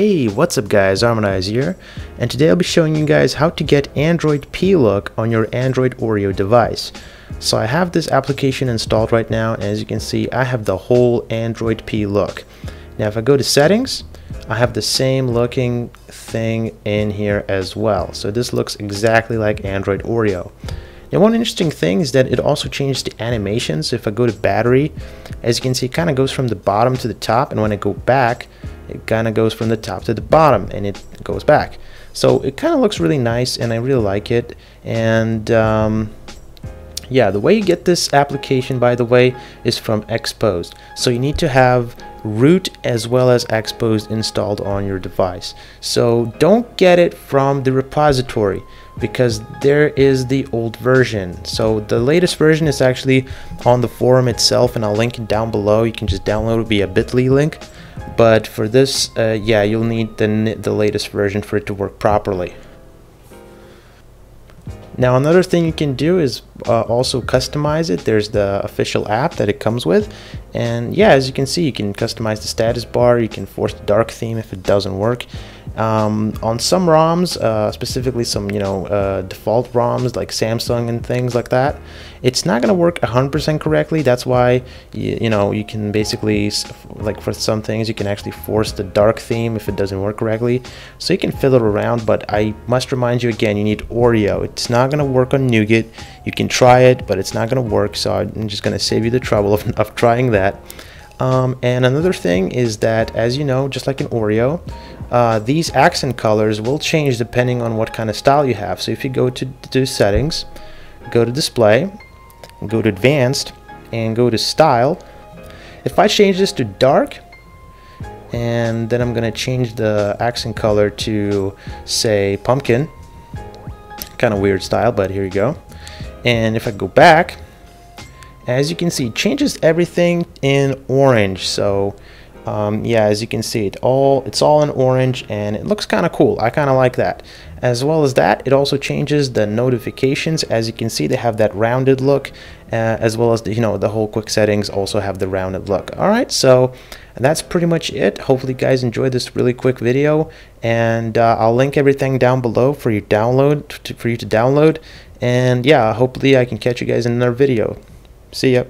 Hey, what's up guys, Armadyz here, and today I'll be showing you guys how to get Android P look on your Android Oreo device. So I have this application installed right now, and as you can see, I have the whole Android P look. Now if I go to settings, I have the same looking thing in here as well. So this looks exactly like Android Oreo. Now one interesting thing is that it also changes the animations. If I go to battery, as you can see, it kind of goes from the bottom to the top, and when I go back, it kind of goes from the top to the bottom and it goes back. So it kind of looks really nice and I really like it. And um, yeah the way you get this application by the way is from Xposed. So you need to have root as well as Xposed installed on your device. So don't get it from the repository because there is the old version. So the latest version is actually on the forum itself and I'll link it down below. You can just download it via bit.ly link but for this uh, yeah you'll need the, the latest version for it to work properly now another thing you can do is uh, also customize it there's the official app that it comes with and yeah as you can see you can customize the status bar you can force the dark theme if it doesn't work um, on some ROMs, uh, specifically some you know uh, default ROMs like Samsung and things like that, it's not gonna work 100% correctly. That's why you, you know you can basically like for some things you can actually force the dark theme if it doesn't work correctly. So you can fiddle around, but I must remind you again, you need Oreo. It's not gonna work on Nougat. You can try it, but it's not gonna work. So I'm just gonna save you the trouble of, of trying that. Um, and another thing is that, as you know, just like in Oreo, uh, these accent colors will change depending on what kind of style you have. So if you go to, to settings, go to display, go to advanced, and go to style, if I change this to dark, and then I'm gonna change the accent color to say pumpkin, kind of weird style, but here you go. And if I go back, as you can see, changes everything in orange. So um, yeah, as you can see, it all it's all in orange and it looks kind of cool. I kind of like that. As well as that, it also changes the notifications. As you can see, they have that rounded look, uh, as well as the, you know the whole quick settings also have the rounded look. All right, so that's pretty much it. Hopefully, you guys enjoyed this really quick video, and uh, I'll link everything down below for you download to, for you to download. And yeah, hopefully, I can catch you guys in another video. See ya.